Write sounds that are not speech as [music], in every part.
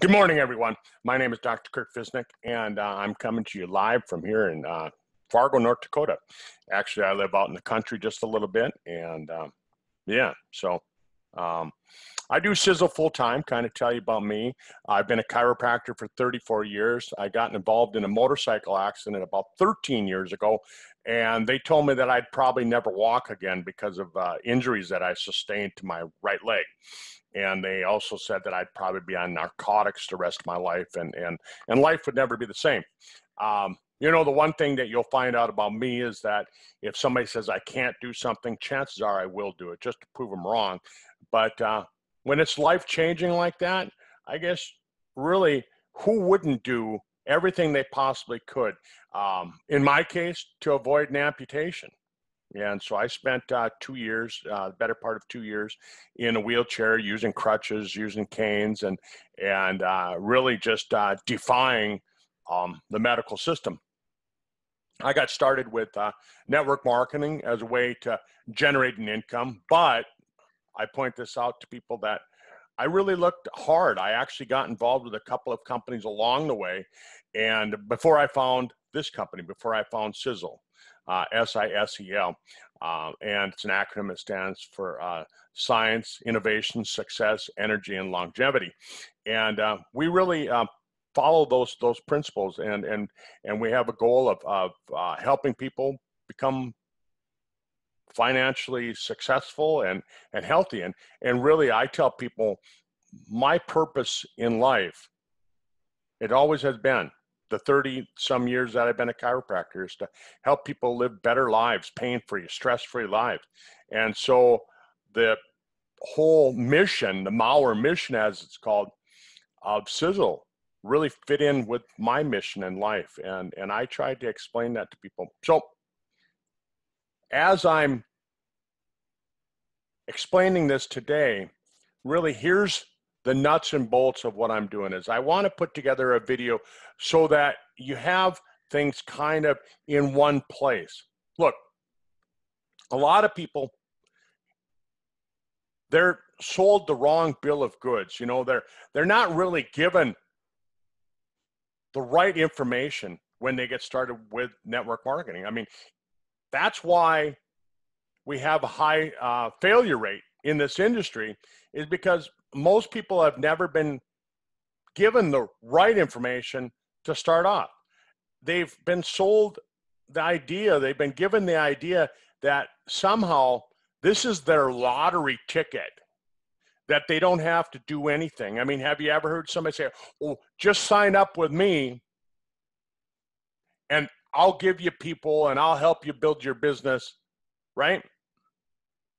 Good morning, everyone. My name is Dr. Kirk Fisnick, and uh, I'm coming to you live from here in uh, Fargo, North Dakota. Actually, I live out in the country just a little bit, and um, yeah, so um, I do Sisel full time. Kind of tell you about me. I've been a chiropractor for 34 years. I got involved in a motorcycle accident about 13 years ago, and they told me that I'd probably never walk again because of uh, injuries that I sustained to my right leg and they also said that I'd probably be on narcotics the rest of my life, and and and life would never be the same. Um, you know, the one thing that you'll find out about me is that if somebody says I can't do something, chances are I will do it just to prove them wrong. But uh, when it's life changing like that, I guess really who wouldn't do everything they possibly could? Um, in my case, to avoid an amputation. Yeah, and so I spent uh, two years, uh, better part of two years, in a wheelchair, using crutches, using canes, and and uh, really just uh, defying um, the medical system. I got started with uh, network marketing as a way to generate an income, but I point this out to people that I really looked hard. I actually got involved with a couple of companies along the way, and before I found this company, before I found Sisel uh, SISEL. Uh, and it's an acronym that stands for uh, Science, Innovation, Success, Energy, and Longevity. And uh, we really uh, follow those those principles, and and and we have a goal of of helping people become financially successful and and healthy. And and really, I tell people my purpose in life. It always has been the 30 some years that I've been a chiropractor is to help people live better lives, pain free, stress free lives. And so the whole mission, the Mauer mission, as it's called, of Sisel really fit in with my mission in life. And, and I tried to explain that to people. So as I'm explaining this today, really here's the nuts and bolts of what I'm doing is I want to put together a video so that you have things kind of in one place. Look, a lot of people they're sold the wrong bill of goods. You know, they're they're not really given the right information when they get started with network marketing. I mean, that's why we have a high uh, failure rate in this industry is because most people have never been given the right information to start off. They've been sold the idea, they've been given the idea that somehow this is their lottery ticket, that they don't have to do anything. I mean, have you ever heard somebody say, Oh, just sign up with me and I'll give you people and I'll help you build your business, right?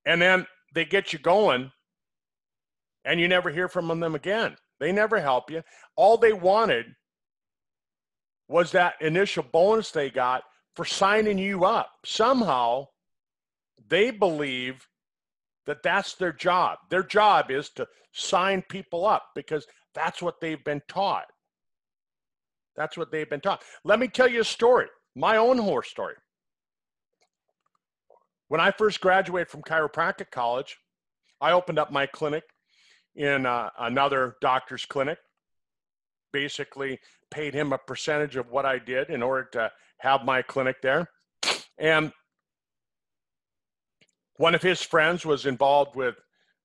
And then they get you going and you never hear from them again. They never help you. All they wanted was that initial bonus they got for signing you up. Somehow they believe that that's their job. Their job is to sign people up because that's what they've been taught. That's what they've been taught. Let me tell you a story, my own horror story. When I first graduated from chiropractic college, I opened up my clinic in uh, another doctor's clinic. Basically, paid him a percentage of what I did in order to have my clinic there. And one of his friends was involved with,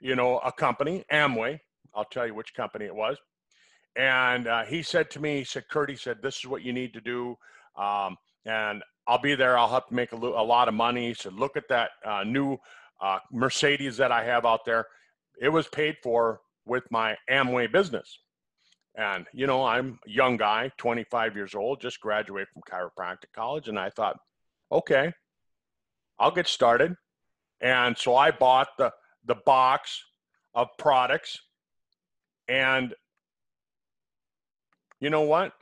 you know, a company, Amway. I'll tell you which company it was. And uh, he said to me, he said, Kurt, he said, this is what you need to do. Um, and I'll be there. I'll have to make a, a lot of money. He said, look at that uh, new uh, Mercedes that I have out there. It was paid for with my Amway business. And, you know, I'm a young guy, 25 years old, just graduated from chiropractic college. And I thought, okay, I'll get started. And so I bought the, the box of products. And you know what?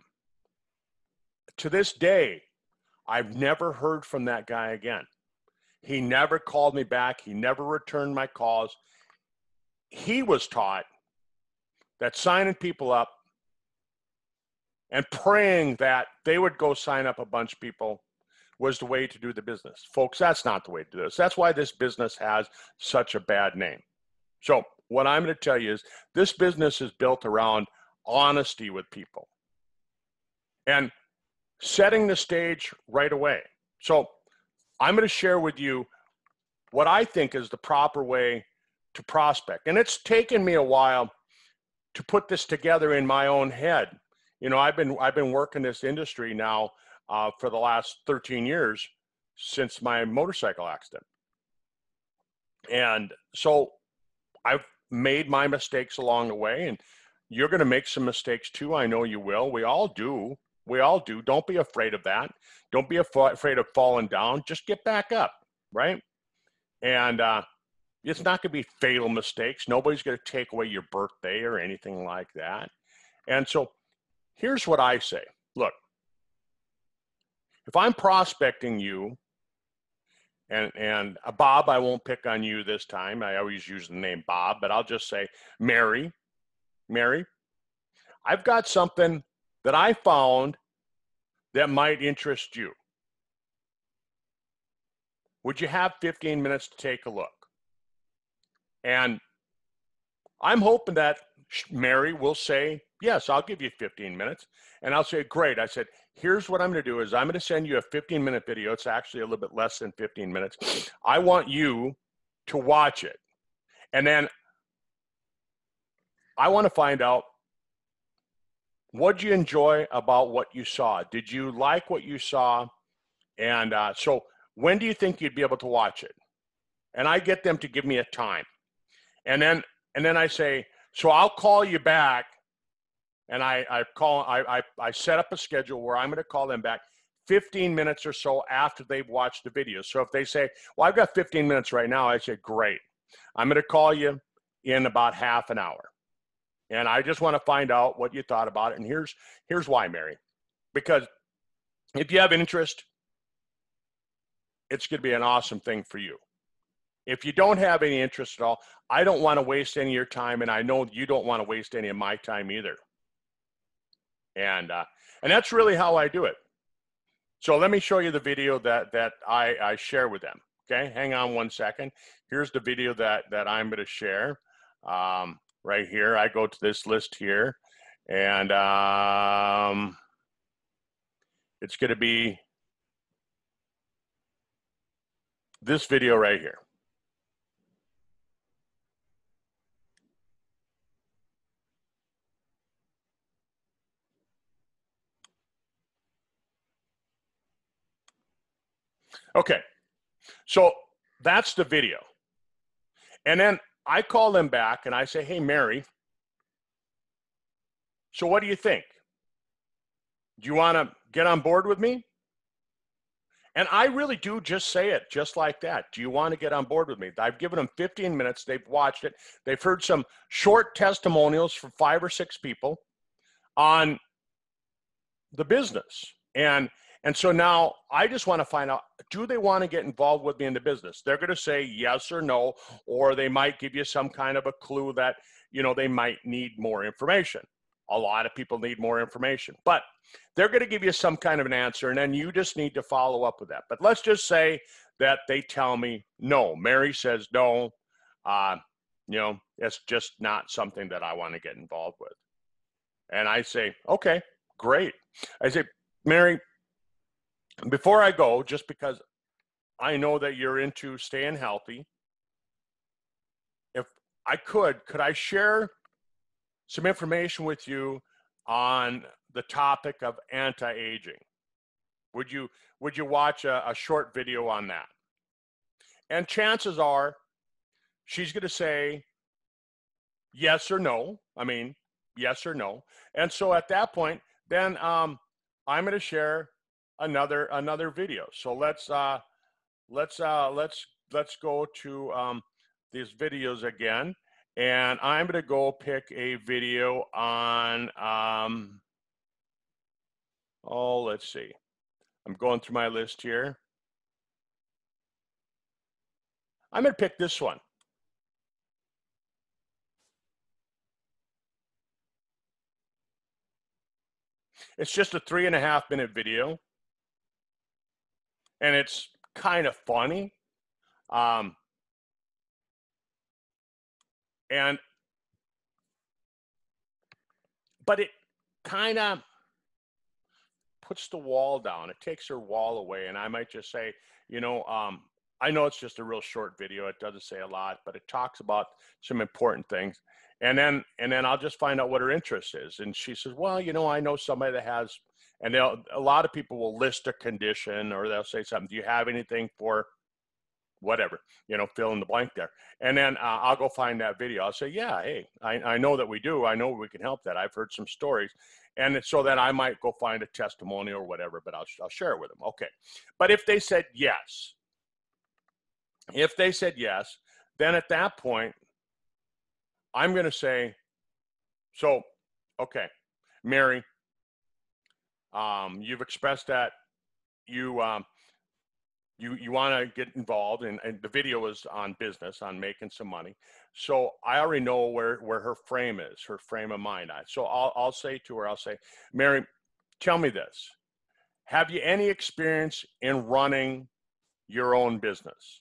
To this day, I've never heard from that guy again. He never called me back. He never returned my calls. He was taught that signing people up and praying that they would go sign up a bunch of people was the way to do the business. Folks, that's not the way to do this. That's why this business has such a bad name. So, what I'm going to tell you is this business is built around honesty with people and setting the stage right away. So I'm going to share with you what I think is the proper way to prospect. And it's taken me a while to put this together in my own head. You know, I've been I've been working this industry now uh, for the last 13 years since my motorcycle accident, and so I've made my mistakes along the way, and you're going to make some mistakes too. I know you will. We all do. We all do. Don't be afraid of that. Don't be afraid of falling down. Just get back up, right? And uh, it's not going to be fatal mistakes. Nobody's going to take away your birthday or anything like that. And so here's what I say look, if I'm prospecting you, and and uh, Bob, I won't pick on you this time. I always use the name Bob, but I'll just say Mary. Mary, I've got something that I found that might interest you. Would you have 15 minutes to take a look? And I'm hoping that Mary will say, Yes, I'll give you 15 minutes. And I'll say, Great. I said, Here's what I'm going to do is I'm going to send you a 15 minute video. It's actually a little bit less than 15 minutes. I want you to watch it. And then I want to find out what you enjoy about what you saw. Did you like what you saw? And uh, so, when do you think you'd be able to watch it? And I get them to give me a time. And then and then I say, so I'll call you back. And I, I call I, I, I set up a schedule where I'm going to call them back 15 minutes or so after they've watched the video. So if they say, Well, I've got 15 minutes right now, I say, Great. I'm going to call you in about half an hour. And I just want to find out what you thought about it. And here's here's why, Mary. Because if you have interest, it's going to be an awesome thing for you. If you don't have any interest at all, I don't want to waste any of your time, and I know you don't want to waste any of my time either. And uh, and that's really how I do it. So let me show you the video that that I, I share with them. Okay, hang on one second. Here's the video that that I'm going to share. Um, right here, I go to this list here, and um, it's going to be this video right here. Okay, so that's the video. And then I call them back and I say, hey, Mary, so what do you think? Do you want to get on board with me? And I really do just say it just like that. Do you want to get on board with me? I've given them 15 minutes. They've watched it. They've heard some short testimonials from five or six people on the business. And and so now I just want to find out do they want to get involved with me in the business? They're going to say yes or no, or they might give you some kind of a clue that, you know, they might need more information. A lot of people need more information, but they're going to give you some kind of an answer, and then you just need to follow up with that. But let's just say that they tell me no. Mary says no. Uh, you know, it's just not something that I want to get involved with. And I say, okay, great. I say, Mary, before I go, just because I know that you're into staying healthy, if I could, could I share some information with you on the topic of anti-aging? Would you would you watch a, a short video on that? And chances are she's going to say yes or no. I mean, yes or no. And so at that point, then um, I'm going to share another another video. So let's uh, let's uh, let's let's go to um, these videos again, and I'm gonna go pick a video on. Um, oh, let's see. I'm going through my list here. I'm gonna pick this one. It's just a three and a half minute video and it's kind of funny. Um, and but it kind of puts the wall down. It takes her wall away. And I might just say, you know, um, I know it's just a real short video. It doesn't say a lot, but it talks about some important things. And then and then I'll just find out what her interest is. And she says, well, you know, I know somebody that has, and they'll a lot of people will list a condition or they'll say something. Do you have anything for whatever, you know, fill in the blank there. And then uh, I'll go find that video. I'll say, yeah, hey, I, I know that we do. I know we can help that. I've heard some stories. And so then I might go find a testimony or whatever, but I'll, I'll share it with them. Okay. But if they said yes, if they said yes, then at that point, I'm going to say, so, okay, Mary, um, you've expressed that you um, you you want to get involved and, and the video is on business on making some money. So i already know where where her frame is her frame of mind. So i'll, I'll say to her i'll say mary tell me this. Have you any experience in running your own business?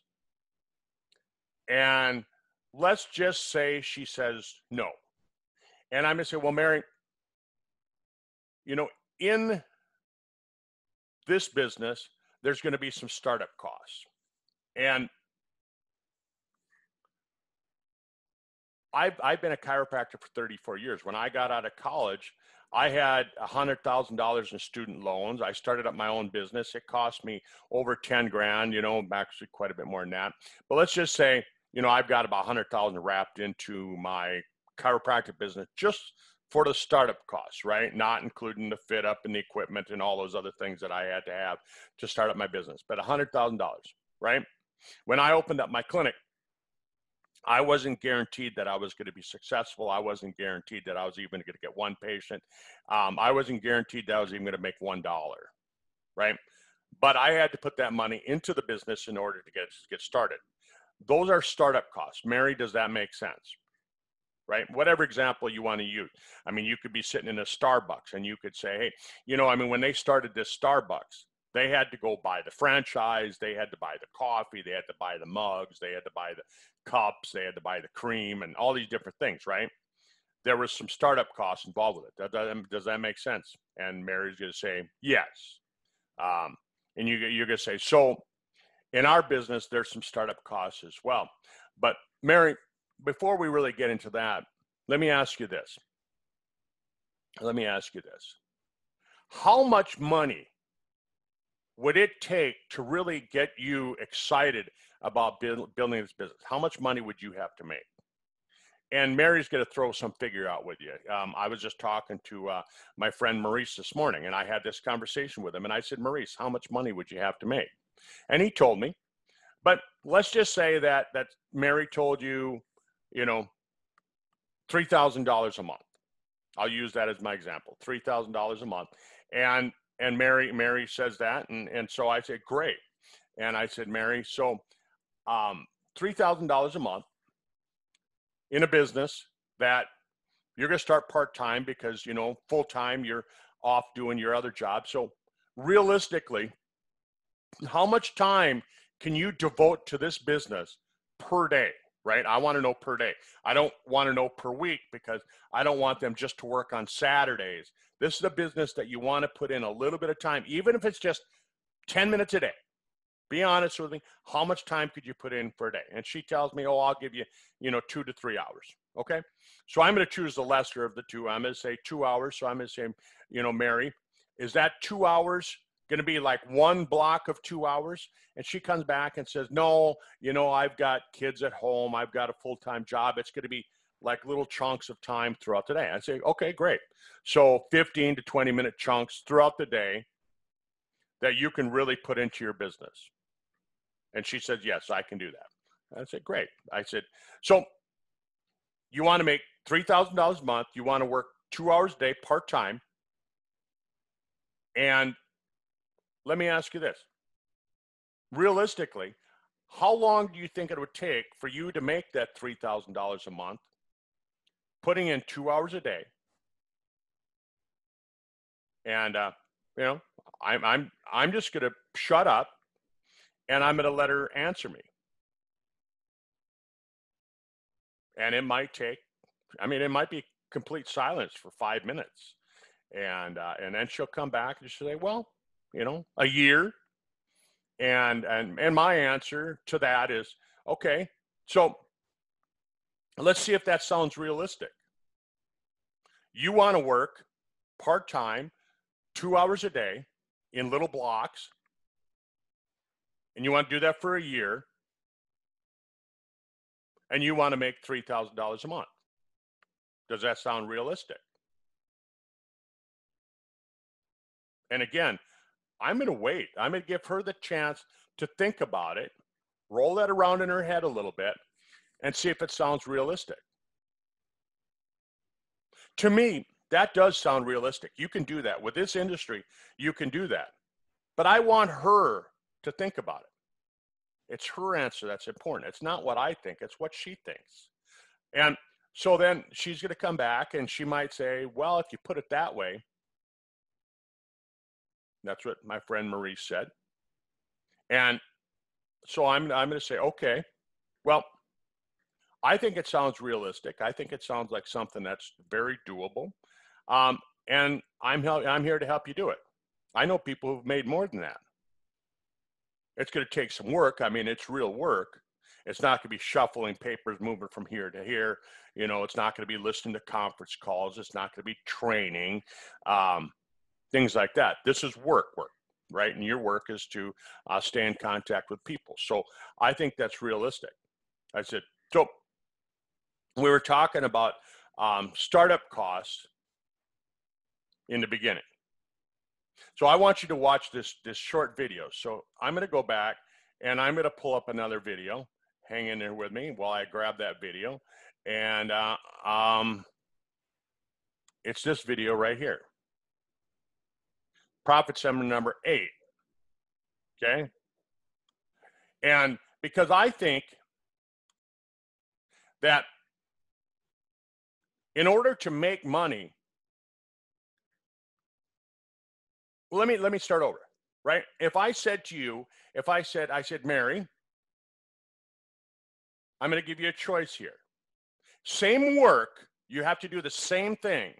And let's just say she says no. And i'm going to say well mary you know in this business there's going to be some startup costs. And I've, I've been a chiropractor for 34 years. When I got out of college, I had $100,000 in student loans. I started up my own business. It cost me over 10 grand, you know, actually quite a bit more than that. But let's just say, you know, I've got about 100,000 wrapped into my chiropractic business just for the startup costs, right? Not including the fit up and the equipment and all those other things that I had to have to start up my business, but $100,000, right? When I opened up my clinic, I wasn't guaranteed that I was going to be successful. I wasn't guaranteed that I was even going to get one patient. Um, I wasn't guaranteed that I was even going to make one dollar, right? But I had to put that money into the business in order to get get started. Those are startup costs. Mary, does that make sense? Right? Whatever example you want to use. I mean, you could be sitting in a Starbucks and you could say, hey, you know, I mean, when they started this Starbucks, they had to go buy the franchise, they had to buy the coffee, they had to buy the mugs, they had to buy the cups, they had to buy the cream, and all these different things, right? There was some startup costs involved with it. Does that, does that make sense? And Mary's going to say, yes. Um, and you, you're going to say, so in our business, there's some startup costs as well. But Mary, before we really get into that, let me ask you this. Let me ask you this. How much money would it take to really get you excited about build, building this business? How much money would you have to make? And Mary's going to throw some figure out with you. Um, I was just talking to uh, my friend Maurice this morning, and I had this conversation with him. And I said, Maurice, how much money would you have to make? And he told me. But let's just say that that Mary told you you know, $3,000 a month. I'll use that as my example, $3,000 a month. And, and Mary, Mary says that. And, and so I said, great. And I said, Mary, so um, $3,000 a month in a business that you're going to start part-time because, you know, full-time, you're off doing your other job. So realistically, how much time can you devote to this business per day? Right? I want to know per day. I don't want to know per week because I don't want them just to work on Saturdays. This is a business that you want to put in a little bit of time, even if it's just 10 minutes a day. Be honest with me. How much time could you put in per day? And she tells me, oh, I'll give you, you know, two to three hours. Okay. So I'm going to choose the lesser of the two. I'm going to say two hours. So I'm going to say, you know, Mary, is that two hours going to be like one block of two hours. And she comes back and says no you know i've got kids at home. I've got a full-time job. It's going to be like little chunks of time throughout the day. I say okay great. So 15 to 20 minute chunks throughout the day that you can really put into your business. And she said yes i can do that. I said great. I said so you want to make $3000 a month. You want to work two hours a day part-time. And let me ask you this. Realistically, how long do you think it would take for you to make that $3,000 a month, putting in two hours a day? And, uh, you know, I'm, I'm, I'm just going to shut up and I'm going to let her answer me. And it might take, I mean, it might be complete silence for five minutes. And, uh, and then she'll come back and she'll say, well, you know, a year. And, and, and my answer to that is, okay, so let's see if that sounds realistic. You want to work part time, two hours a day in little blocks, and you want to do that for a year, and you want to make $3,000 a month. Does that sound realistic? And again, I'm going to wait. I'm going to give her the chance to think about it, roll that around in her head a little bit, and see if it sounds realistic. To me, that does sound realistic. You can do that. With this industry, you can do that. But I want her to think about it. It's her answer that's important. It's not what I think, it's what she thinks. And so then she's going to come back and she might say, Well, if you put it that way, that's what my friend Marie said. And so I'm, I'm going to say, Okay, well, I think it sounds realistic. I think it sounds like something that's very doable. Um, and I'm, I'm here to help you do it. I know people who've made more than that. It's going to take some work. I mean, it's real work. It's not going to be shuffling papers, moving from here to here. You know, it's not going to be listening to conference calls. It's not going to be training, um, things like that. This is work, work, right? And your work is to uh, stay in contact with people. So I think that's realistic. I said, so we were talking about um, startup costs in the beginning. So I want you to watch this this short video. So I'm going to go back and I'm going to pull up another video. Hang in there with me while I grab that video. And uh, um, it's this video right here. Profit seminar number eight. Okay. And because I think that in order to make money let me let me start over. Right? If I said to you, if I said, I said, Mary, I'm going to give you a choice here. Same work, you have to do the same thing,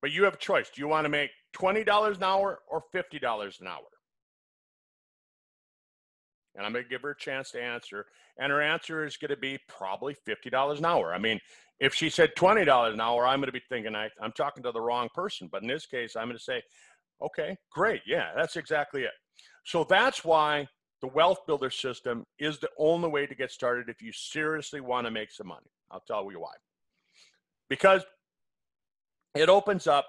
but you have a choice. Do you want to make $20 an hour or $50 an hour? And I'm going to give her a chance to answer. And her answer is going to be probably $50 an hour. I mean, if she said $20 an hour, I'm going to be thinking I, I'm talking to the wrong person. But in this case, I'm going to say, okay, great. Yeah, that's exactly it. So that's why the wealth builder system is the only way to get started if you seriously want to make some money. I'll tell you why. Because it opens up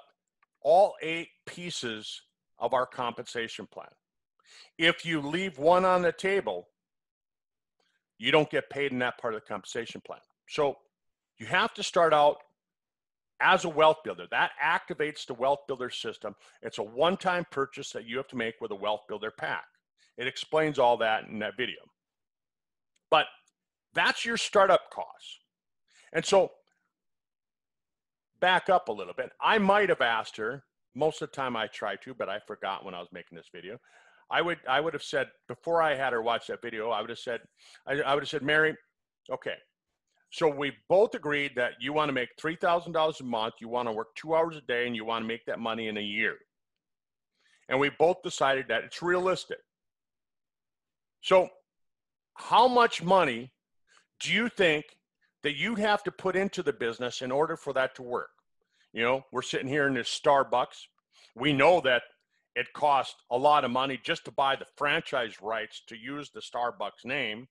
all eight pieces of our compensation plan. If you leave one on the table, you don't get paid in that part of the compensation plan. So you have to start out as a wealth builder. That activates the wealth builder system. It's a one time purchase that you have to make with a wealth builder pack. It explains all that in that video. But that's your startup cost. And so back up a little bit. I might have asked her, most of the time I try to, but I forgot when I was making this video. I would I would have said before I had her watch that video, I would have said, I, I would have said, Mary, okay, so we both agreed that you want to make three thousand dollars a month, you want to work two hours a day, and you want to make that money in a year. And we both decided that it's realistic. So, how much money do you think that you'd have to put into the business in order for that to work? You know, we're sitting here in this Starbucks. We know that it costs a lot of money just to buy the franchise rights to use the Starbucks name.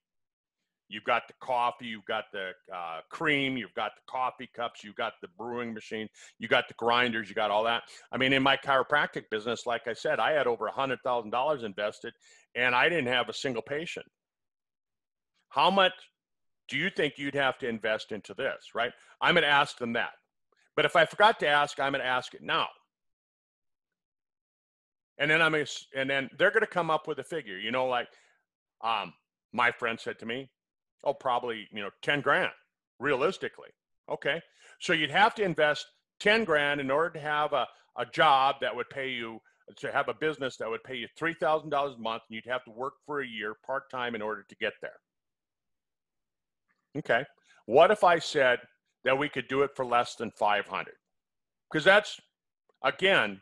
You've got the coffee, you've got the uh, cream, you've got the coffee cups, you've got the brewing machine, you got the grinders, you got all that. I mean, in my chiropractic business, like I said, I had over a hundred thousand dollars invested, and I didn't have a single patient. How much do you think you'd have to invest into this? Right? I'm going to ask them that. But if I forgot to ask, I'm going to ask it now and then I'm gonna, and then they're going to come up with a figure. You know, like um, my friend said to me, "Oh, probably you know ten grand, realistically." Okay, so you'd have to invest ten grand in order to have a a job that would pay you to have a business that would pay you three thousand dollars a month, and you'd have to work for a year part time in order to get there. Okay, what if I said that we could do it for less than 500 because that's again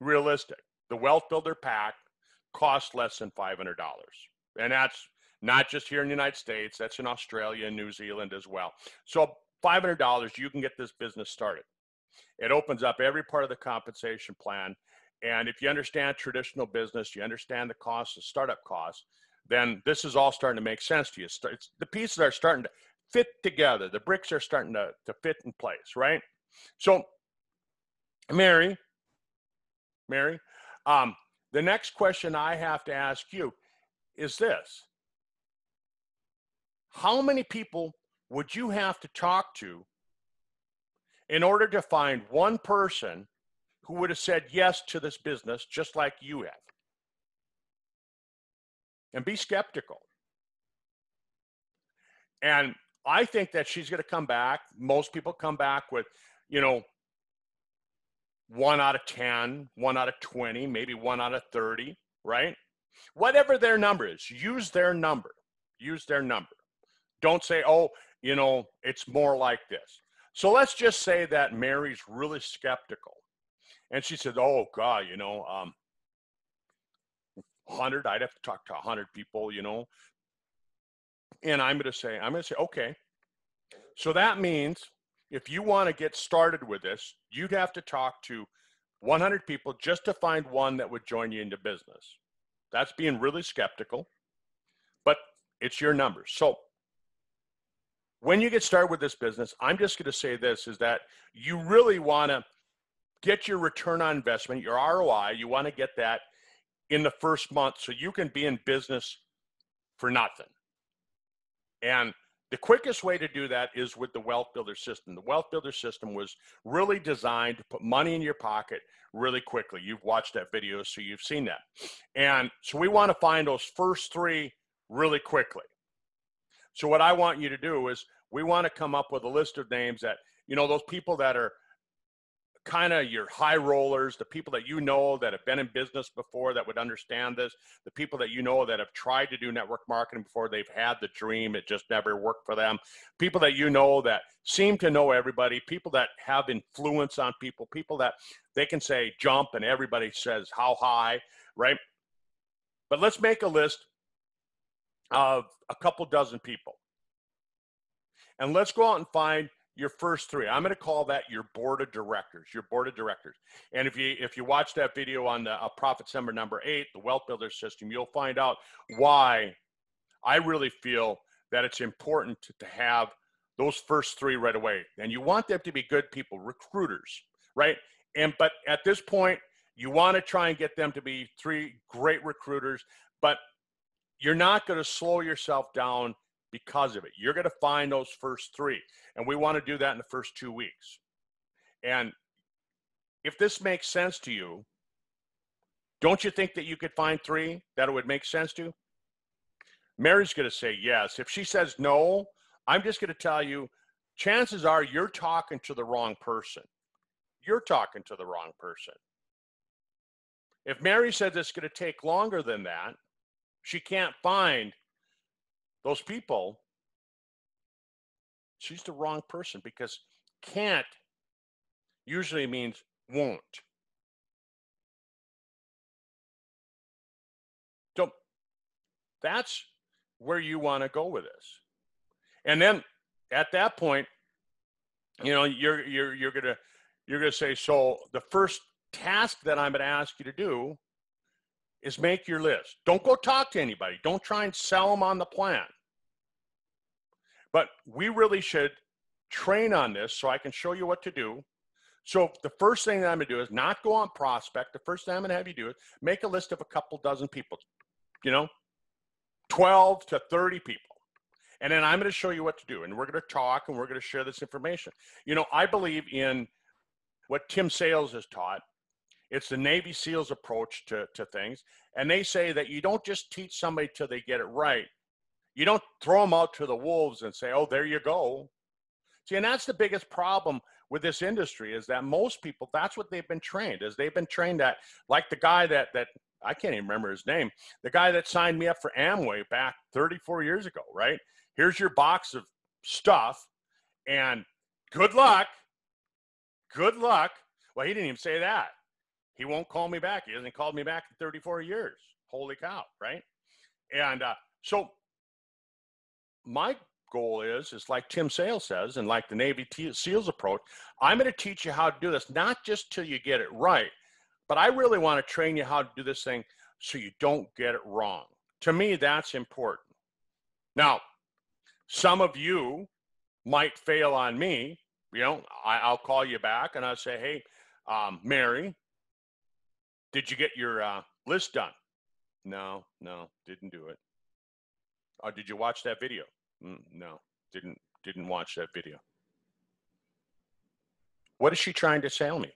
realistic. The wealth builder pack costs less than $500 and that's not just here in the united states that's in australia and new zealand as well. So $500 you can get this business started. It opens up every part of the compensation plan. And if you understand traditional business you understand the costs the startup costs then this is all starting to make sense to you. It's, the pieces are starting to fit together the bricks are starting to, to fit in place right so mary mary um, the next question i have to ask you is this how many people would you have to talk to in order to find one person who would have said yes to this business just like you have? And be skeptical. And I think that she's going to come back. Most people come back with, you know, one out of 10, one out of 20, maybe one out of 30, right? Whatever their number is, use their number. Use their number. Don't say, oh, you know, it's more like this. So let's just say that Mary's really skeptical. And she said, oh, God, you know, um, 100, I'd have to talk to 100 people, you know. And I'm going to say, I'm going to say, okay. So that means if you want to get started with this, you'd have to talk to 100 people just to find one that would join you into business. That's being really skeptical, but it's your numbers. So when you get started with this business, I'm just going to say this is that you really want to get your return on investment, your ROI, you want to get that in the first month so you can be in business for nothing. And the quickest way to do that is with the Wealth Builder system. The Wealth Builder system was really designed to put money in your pocket really quickly. You've watched that video, so you've seen that. And so we want to find those first three really quickly. So what I want you to do is we want to come up with a list of names that, you know, those people that are kind of your high rollers, the people that you know that have been in business before that would understand this, the people that you know that have tried to do network marketing before they've had the dream, it just never worked for them, people that you know that seem to know everybody, people that have influence on people, people that they can say jump and everybody says how high, right? But let's make a list of a couple dozen people. And let's go out and find your first three. I'm going to call that your board of directors. Your board of directors. And if you if you watch that video on the uh, profit number number eight, the wealth builder system, you'll find out why I really feel that it's important to, to have those first three right away. And you want them to be good people, recruiters, right? And but at this point, you want to try and get them to be three great recruiters, but you're not going to slow yourself down because of it. You're going to find those first three. And we want to do that in the first two weeks. And if this makes sense to you, don't you think that you could find three that it would make sense to? Mary's going to say yes. If she says no, I'm just going to tell you chances are you're talking to the wrong person. You're talking to the wrong person. If Mary says it's going to take longer than that, she can't find those people, she's the wrong person because can't usually means won't. So that's where you want to go with this. And then at that point, you know, you're you're you're gonna you're gonna say, so the first task that I'm gonna ask you to do is make your list. Don't go talk to anybody. Don't try and sell them on the plan. But we really should train on this so I can show you what to do. So the first thing that I'm to do is not go on prospect. The first thing I'm to have you do is make a list of a couple dozen people, you know, 12 to 30 people. And then I'm to show you what to do. And we're to talk and we're to share this information. You know, I believe in what Tim Sales has taught. It's the Navy SEALs approach to, to things. And they say that you don't just teach somebody till they get it right. You don't throw them out to the wolves and say, "Oh, there you go." See, and that's the biggest problem with this industry is that most people that's what they've been trained is they've been trained that like the guy that that I can't even remember his name, the guy that signed me up for Amway back 34 years ago, right? Here's your box of stuff And good luck. Good luck. Well, he didn't even say that. He won't call me back. He hasn't called me back in 34 years. Holy cow, right? And uh, so my goal is, is like Tim Sale says, and like the Navy SEALs approach, I'm going to teach you how to do this, not just till you get it right, but I really want to train you how to do this thing so you don't get it wrong. To me, that's important. Now, some of you might fail on me. You know, I, will call you back and I'll say, hey, um, Mary, did you get your uh, list done? No, no, didn't do it. Oh, did you watch that video? Mm, no, didn't didn't watch that video. What is she trying to sell me?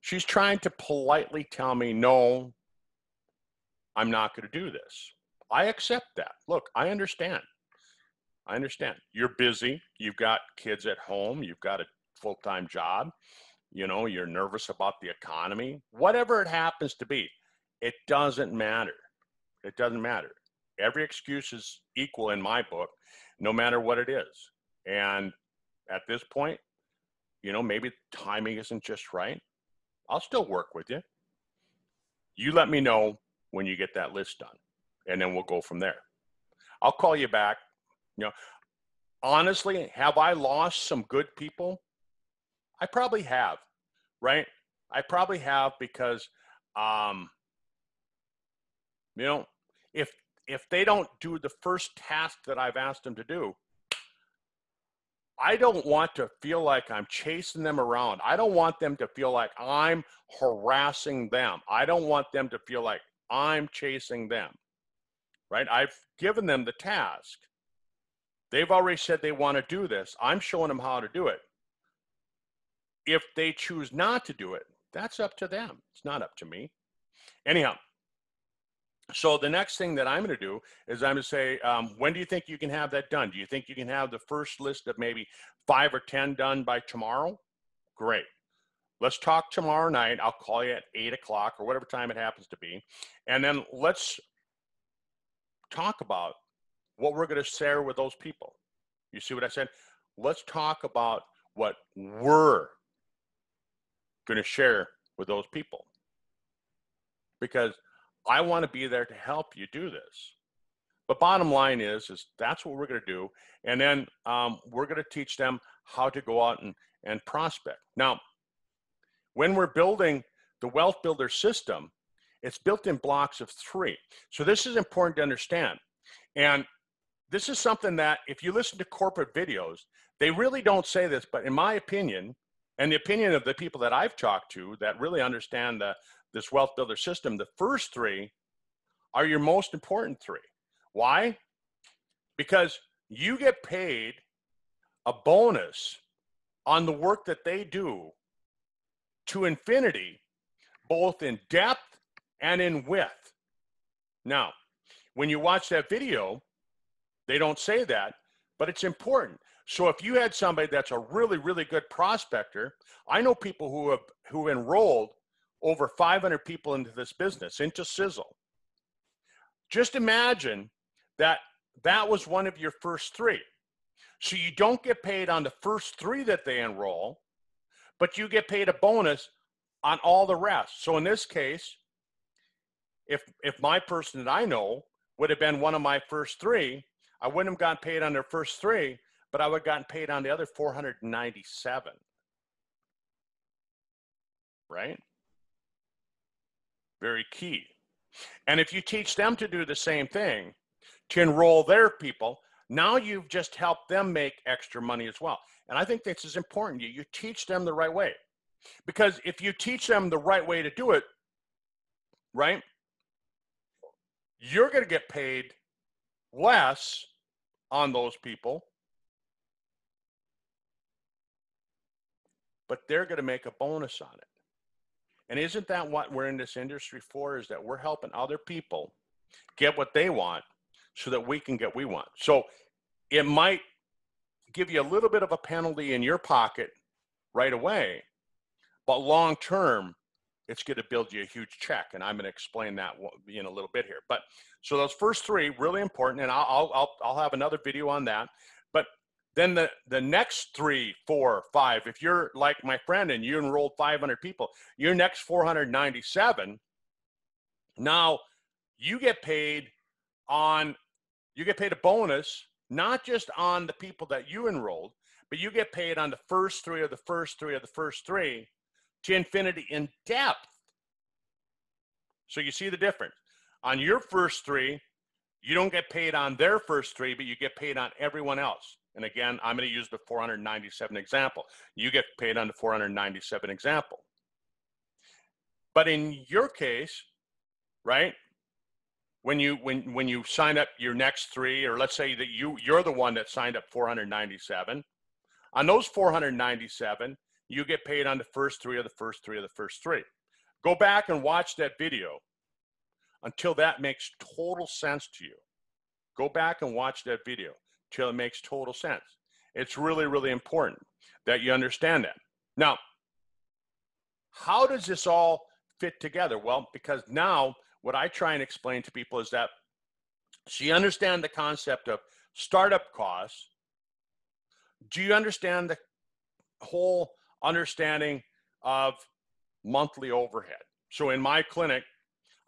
She's trying to politely tell me, no, I'm not going to do this. I accept that. Look, I understand. I understand. You're busy. You've got kids at home. You've got a full time job. You know, you're nervous about the economy. Whatever it happens to be, it doesn't matter. It doesn't matter. Every excuse is equal in my book, no matter what it is. And at this point, you know, maybe timing isn't just right. I'll still work with you. You let me know when you get that list done, and then we'll go from there. I'll call you back. You know, honestly, have I lost some good people? I probably have, right? I probably have because, um, you know, if if they don't do the first task that I've asked them to do, I don't want to feel like I'm chasing them around. I don't want them to feel like I'm harassing them. I don't want them to feel like I'm chasing them. Right? I've given them the task. They've already said they want to do this. I'm showing them how to do it. If they choose not to do it, that's up to them. It's not up to me. Anyhow, so the next thing that I'm going to do is I'm going to say, um, when do you think you can have that done? Do you think you can have the first list of maybe five or 10 done by tomorrow? Great. Let's talk tomorrow night. I'll call you at eight o'clock or whatever time it happens to be. And then let's talk about what we're going to share with those people. You see what I said? Let's talk about what we're going to share with those people. Because I want to be there to help you do this. But bottom line is, is that's what we're going to do. And then um, we're going to teach them how to go out and, and prospect. Now, when we're building the wealth builder system, it's built in blocks of three. So this is important to understand. And this is something that if you listen to corporate videos, they really don't say this, but in my opinion, and the opinion of the people that I've talked to that really understand the, this wealth builder system, the first three are your most important three. Why? Because you get paid a bonus on the work that they do to infinity, both in depth and in width. Now, when you watch that video, they don't say that, but it's important. So if you had somebody that's a really, really good prospector, I know people who have who enrolled over 500 people into this business, into Sisel. Just imagine that that was one of your first three. So you don't get paid on the first three that they enroll, but you get paid a bonus on all the rest. So in this case, if if my person that I know would have been one of my first three, I wouldn't have gotten paid on their first three, but I would have gotten paid on the other 497. Right? Very key. And if you teach them to do the same thing, to enroll their people, now you've just helped them make extra money as well. And I think this is important. You, you teach them the right way. Because if you teach them the right way to do it, right, you're going to get paid less on those people, but they're going to make a bonus on it. And isn't that what we're in this industry for? Is that we're helping other people get what they want so that we can get what we want. So it might give you a little bit of a penalty in your pocket right away, but long term, it's going to build you a huge check. And I'm going to explain that in a little bit here. But so those first three really important, and I'll I'll I'll have another video on that. Then the, the next three, four, five, if you're like my friend and you enrolled 500 people, your next 497, now you get paid on, you get paid a bonus, not just on the people that you enrolled, but you get paid on the first three of the first three of the first three to infinity in depth. So you see the difference. On your first three, you don't get paid on their first three, but you get paid on everyone else. And again, I'm going to use the 497 example. You get paid on the 497 example. But in your case, right? When you when when you sign up your next three, or let's say that you you're the one that signed up 497, on those 497, you get paid on the first three of the first three of the first three. Go back and watch that video until that makes total sense to you. Go back and watch that video till it makes total sense. It's really, really important that you understand that. Now, how does this all fit together? Well, because now what I try and explain to people is that so you understand the concept of startup costs. Do you understand the whole understanding of monthly overhead? So in my clinic,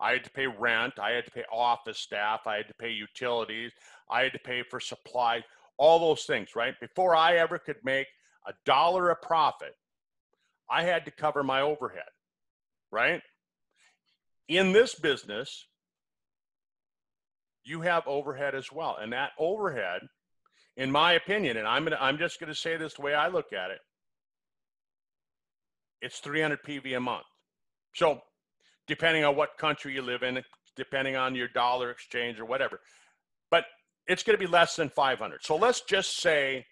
I had to pay rent, I had to pay office staff, I had to pay utilities, I had to pay for supply, all those things, right? Before I ever could make a dollar a profit, I had to cover my overhead, right? In this business, you have overhead as well. And that overhead, in my opinion, and I'm gonna I'm just gonna say this the way I look at it, it's 300 PV a month. So depending on what country you live in, depending on your dollar exchange or whatever. But it's going to be less than 500. So let's just say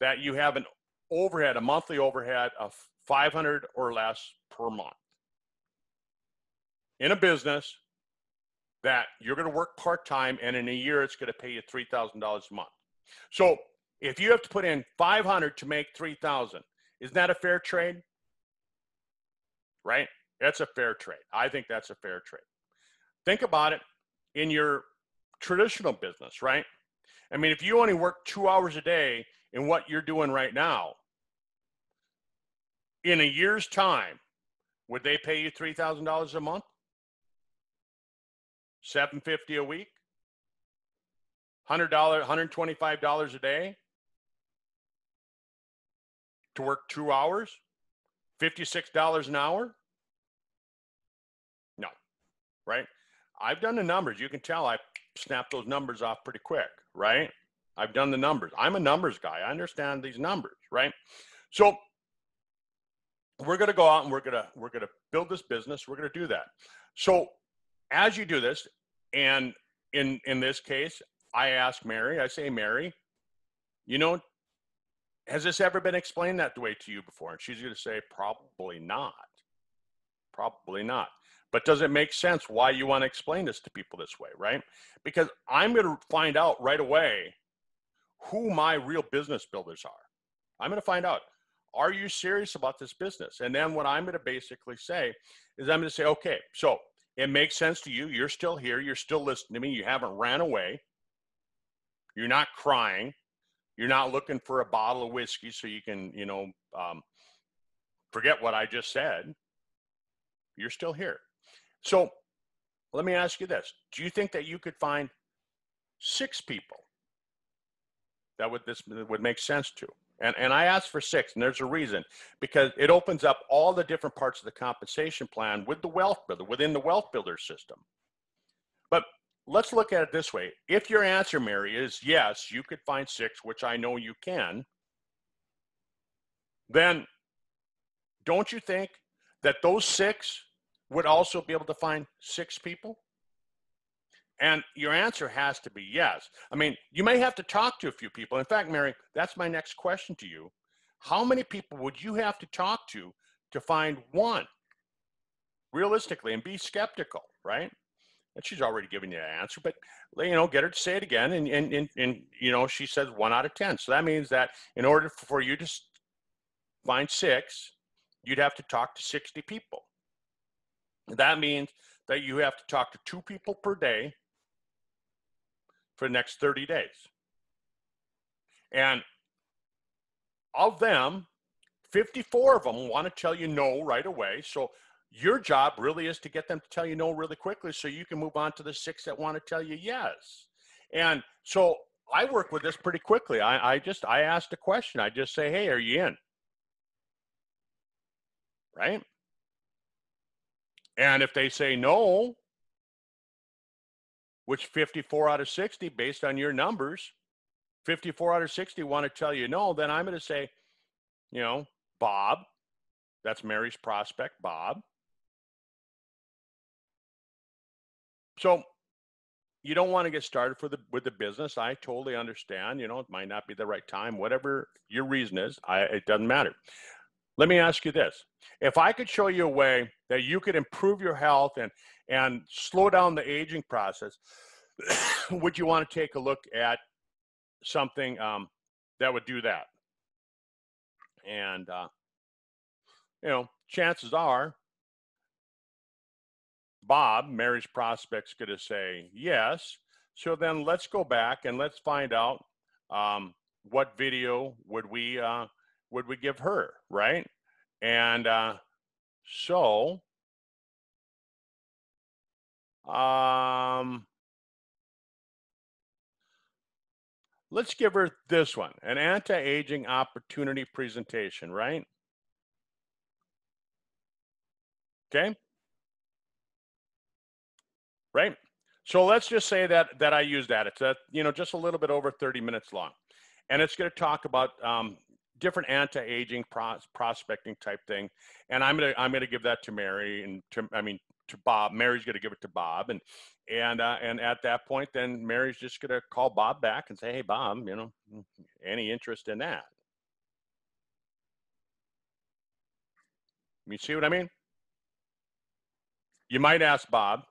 that you have an overhead, a monthly overhead of 500 or less per month in a business that you're going to work part time and in a year it's going to pay you $3,000 a month. So if you have to put in 500 to make 3,000, isn't that a fair trade? Right? That's a fair trade. I think that's a fair trade. Think about it in your traditional business, right? I mean, if you only work two hours a day in what you're doing right now, in a year's time, would they pay you three thousand dollars a month? Seven fifty a week? Hundred dollar, hundred twenty-five dollars a day to work two hours? Fifty-six dollars an hour? No, right? I've done the numbers. You can tell I snapped those numbers off pretty quick, right? I've done the numbers. I'm a numbers guy. I understand these numbers, right? So we're going to go out and we're going to we're going to build this business. We're going to do that. So as you do this, and in in this case, I ask Mary. I say, Mary, you know, has this ever been explained that way to you before? And she's going to say, probably not. Probably not. But does it make sense why you want to explain this to people this way, right? Because I'm going to find out right away who my real business builders are. I'm going to find out, are you serious about this business? And then what I'm going to basically say is I'm going to say, okay, so it makes sense to you. You're still here. You're still listening to me. You haven't ran away. You're not crying. You're not looking for a bottle of whiskey so you can, you know, um, forget what I just said. You're still here. So let me ask you this. Do you think that you could find six people that would this would make sense to? And, and I asked for six, and there's a reason because it opens up all the different parts of the compensation plan with the wealth builder within the wealth builder system. But let's look at it this way. If your answer, Mary, is yes, you could find six, which I know you can, then don't you think that those six would also be able to find six people? And your answer has to be yes. I mean, you may have to talk to a few people. In fact, Mary, that's my next question to you. How many people would you have to talk to to find one? Realistically, and be skeptical, right? And she's already given you an answer, but you know, get her to say it again. And, and, and, and you know, she says one out of 10. So that means that in order for you to find six, you'd have to talk to 60 people. That means that you have to talk to two people per day for the next 30 days. And of them, 54 of them want to tell you no right away. So your job really is to get them to tell you no really quickly so you can move on to the six that want to tell you yes. And so I work with this pretty quickly. I, I just I ask a question. I just say, hey, are you in? Right? And if they say no, which 54 out of 60, based on your numbers, 54 out of 60 want to tell you no, then I'm going to say, you know, Bob, that's Mary's prospect, Bob. So you don't want to get started for the with the business. I totally understand. You know, it might not be the right time. Whatever your reason is, I, it doesn't matter. Let me ask you this: If I could show you a way that you could improve your health and and slow down the aging process, [coughs] would you want to take a look at something um, that would do that? And uh, you know, chances are Bob, Mary's prospect's going to say yes. So then let's go back and let's find out um, what video would we uh, would we give her, right? And uh, so, um, let's give her this one, an anti-aging opportunity presentation, right? Okay right? So let's just say that that I use that. It's a you know just a little bit over 30 minutes long, and it's going to talk about um, different anti-aging pros- prospecting type thing. And I'm gonna I'm gonna give that to Mary and to I mean to Bob. Mary's gonna give it to Bob, and and uh, and at that point, then Mary's just gonna call Bob back and say, hey Bob, you know, any interest in that? You see what I mean? You might ask Bob,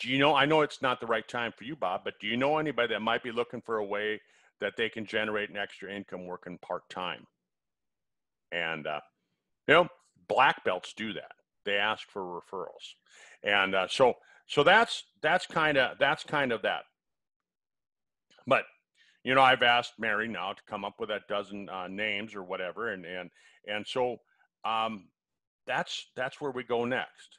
do you know? I know it's not the right time for you, Bob, but do you know anybody that might be looking for a way that they can generate an extra income working part time? And uh, you know, black belts do that. They ask for referrals, and uh, so so that's that's kind of that's kind of that. But you know, I've asked Mary now to come up with a dozen uh, names or whatever, and and and so um, that's that's where we go next.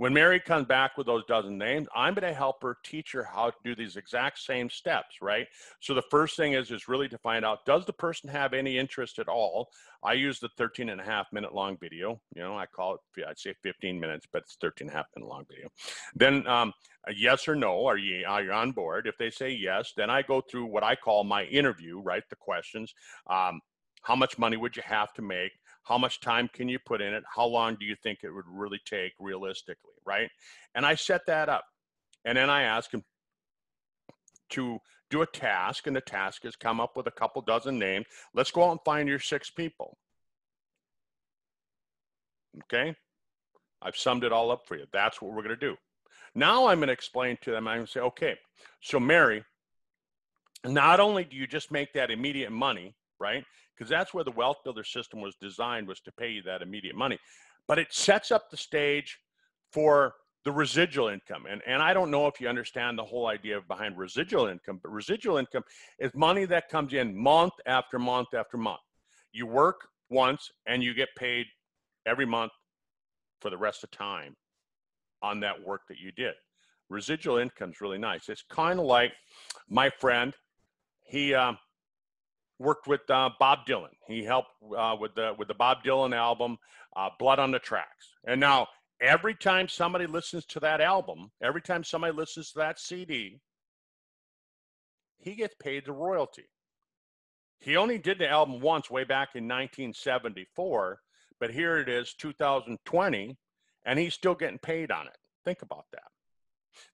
When Mary comes back with those dozen names, I'm going to help her teach her how to do these exact same steps, right? So the first thing is is really to find out does the person have any interest at all? I use the 13 and a half minute long video. You know, I call it I'd say 15 minutes, but it's 13 and a half minute long video. Then um, yes or no, are you are you on board? If they say yes, then I go through what I call my interview, right? The questions. Um, how much money would you have to make? How much time can you put in it? How long do you think it would really take realistically, right? And I set that up. And then I ask him to do a task, and the task is come up with a couple dozen names. Let's go out and find your six people. Okay? I've summed it all up for you. That's what we're going to do. Now I'm going to explain to them, I'm going to say, okay, so Mary, not only do you just make that immediate money, right? Because that's where the wealth builder system was designed was to pay you that immediate money. But it sets up the stage for the residual income and, and i don't know if you understand the whole idea behind residual income but residual income is money that comes in month after month after month. You work once and you get paid every month for the rest of time on that work that you did. Residual income is really nice. It's kind of like my friend he um, worked with uh, Bob Dylan. He helped uh, with the with the Bob Dylan album, uh, Blood on the Tracks. And now every time somebody listens to that album, every time somebody listens to that CD, he gets paid the royalty. He only did the album once, way back in 1974, but here it is, 2020, and he's still getting paid on it. Think about that.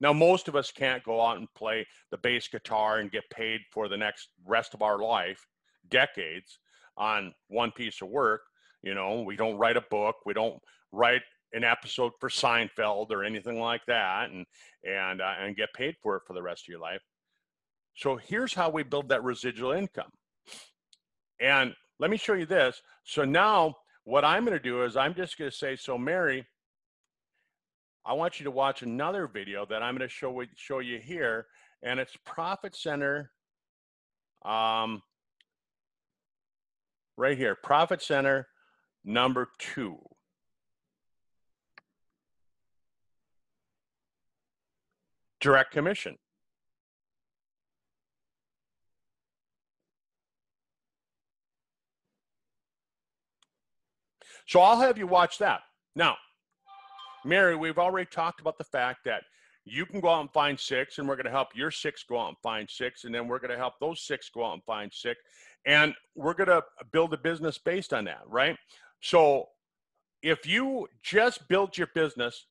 Now, most of us can't go out and play the bass guitar and get paid for the next rest of our life decades on one piece of work. You know, we don't write a book, we don't write an episode for Seinfeld or anything like that, and and uh, and get paid for it for the rest of your life. So here's how we build that residual income. And let me show you this. So now what I'm going to do is I'm just going to say, so Mary, I want you to watch another video that I'm going to show show you here, and it's Profit Center um, right here, profit center number two. Direct commission. So I'll have you watch that. Now, Mary, we've already talked about the fact that you can go out and find six, and we're going to help your six go out and find six, and then we're going to help those six go out and find six, and we're going to build a business based on that, right? So if you just build your business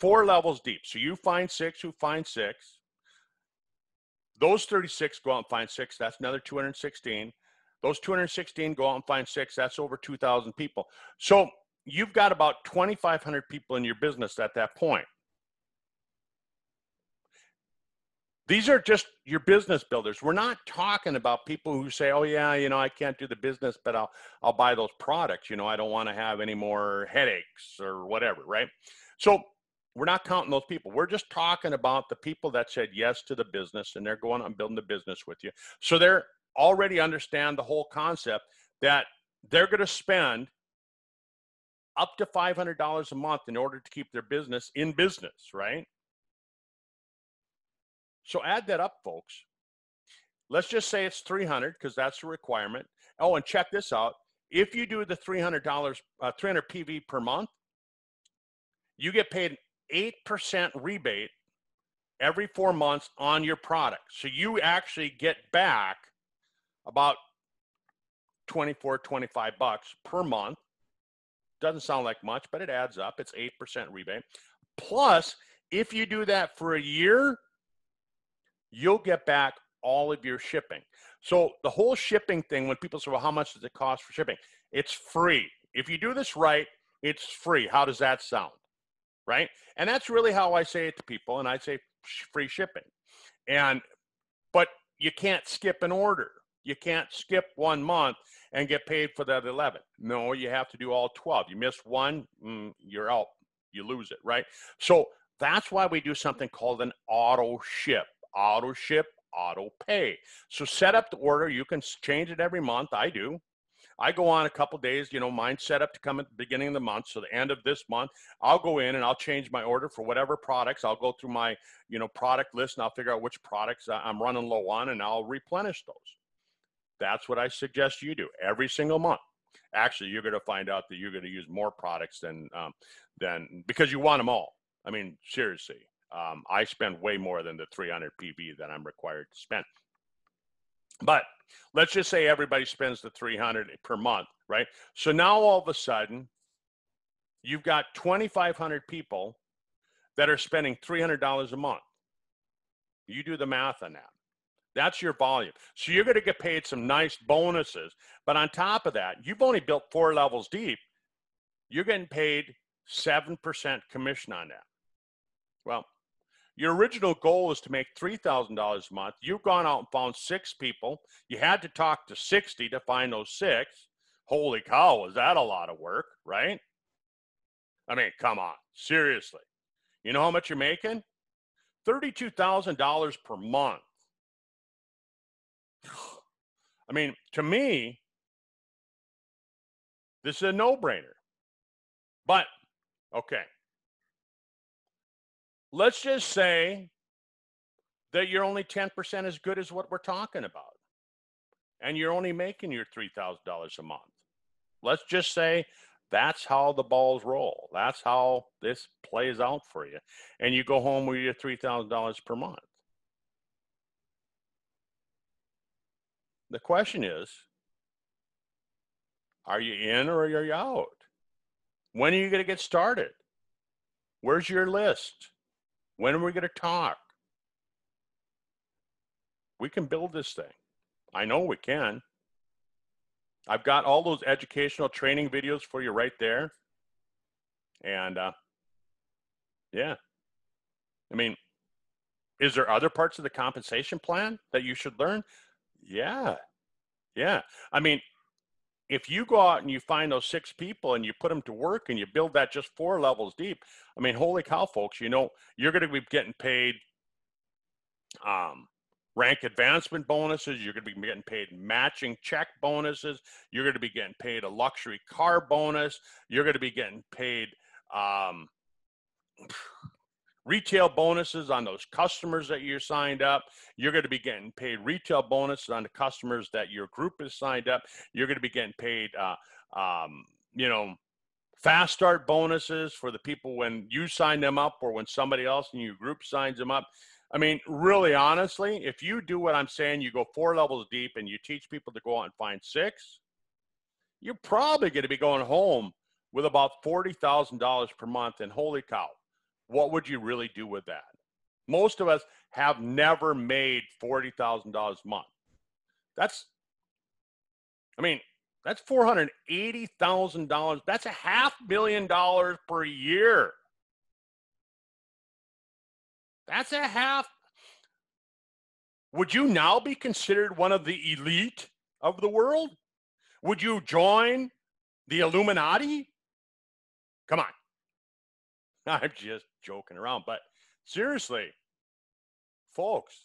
four levels deep, so you find six, who find six, those 36 go out and find six, that's another 216. Those 216 go out and find six. That's over 2,000 people. So you've got about 2,500 people in your business at that point. These are just your business builders. We're not talking about people who say, "Oh yeah, you know, I can't do the business, but I'll I'll buy those products. You know, I don't want to have any more headaches or whatever." Right? So we're not counting those people. We're just talking about the people that said yes to the business and they're going on building the business with you. So they're already understand the whole concept that they're going to spend up to $500 a month in order to keep their business in business, right? So add that up, folks. Let's just say it's 300 because that's the requirement. Oh, and check this out. If you do the $300, uh, 300 PV per month, you get paid an 8% rebate every four months on your product. So you actually get back about 24, 25 bucks per month. Doesn't sound like much, but it adds up. It's 8% rebate. Plus, if you do that for a year, you'll get back all of your shipping. So the whole shipping thing, when people say, well, how much does it cost for shipping? It's free. If you do this right, it's free. How does that sound? Right? And that's really how I say it to people. And I say free shipping. And, but you can't skip an order. You can't skip one month and get paid for that 11. No, you have to do all 12. You miss one, mm, you're out. You lose it, right? So that's why we do something called an auto ship. Auto ship, auto pay. So set up the order. You can change it every month. I do. I go on a couple days, you know, mine set up to come at the beginning of the month. So the end of this month, I'll go in and I'll change my order for whatever products. I'll go through my, you know, product list and I'll figure out which products I'm running low on and I'll replenish those. That's what I suggest you do every single month. Actually, you're going to find out that you're going to use more products than um, than because you want them all. I mean, seriously, um, I spend way more than the 300 PV that I'm required to spend. But let's just say everybody spends the 300 per month, right? So now all of a sudden, you've got 2,500 people that are spending $300 a month. You do the math on that. That's your volume. So you're going to get paid some nice bonuses. But on top of that, you've only built four levels deep. You're getting paid 7% commission on that. Well, your original goal is to make $3,000 a month. You've gone out and found six people. You had to talk to 60 to find those six. Holy cow, is that a lot of work, right? I mean, come on, seriously. You know how much you're making? $32,000 per month. [sighs] I mean, to me, this is a no brainer. But, okay. Let's just say that you're only 10% as good as what we're talking about. And you're only making your $3,000 a month. Let's just say that's how the balls roll. That's how this plays out for you. And you go home with your $3,000 per month. The question is, are you in or are you out? When are you going to get started? Where's your list? When are we going to talk? We can build this thing. I know we can. I've got all those educational training videos for you right there. And uh, yeah, I mean, is there other parts of the compensation plan that you should learn? Yeah. Yeah. I mean, if you go out and you find those six people and you put them to work and you build that just four levels deep, I mean, holy cow, folks, you know, you're going to be getting paid um, rank advancement bonuses. You're going to be getting paid matching check bonuses. You're going to be getting paid a luxury car bonus. You're going to be getting paid um, retail bonuses on those customers that you're signed up. You're going to be getting paid retail bonuses on the customers that your group has signed up. You're going to be getting paid, uh, um, you know, fast start bonuses for the people when you sign them up or when somebody else in your group signs them up. I mean, really honestly, if you do what I'm saying, you go four levels deep and you teach people to go out and find six, you're probably going to be going home with about $40,000 per month. And holy cow, what would you really do with that? Most of us have never made $40,000 a month. That's, I mean, that's $480,000. That's a half million dollars per year. That's a half. Would you now be considered one of the elite of the world? Would you join the Illuminati? Come on. [laughs] I'm just joking around, but seriously, folks,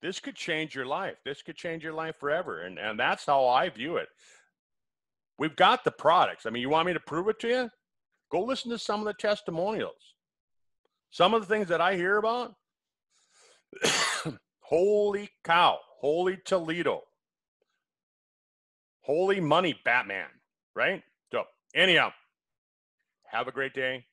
this could change your life. This could change your life forever. And, and that's how I view it. We've got the products. I mean, you want me to prove it to you? Go listen to some of the testimonials. Some of the things that I hear about, [coughs] holy cow, holy Toledo, holy money, Batman, right? So, anyhow, have a great day.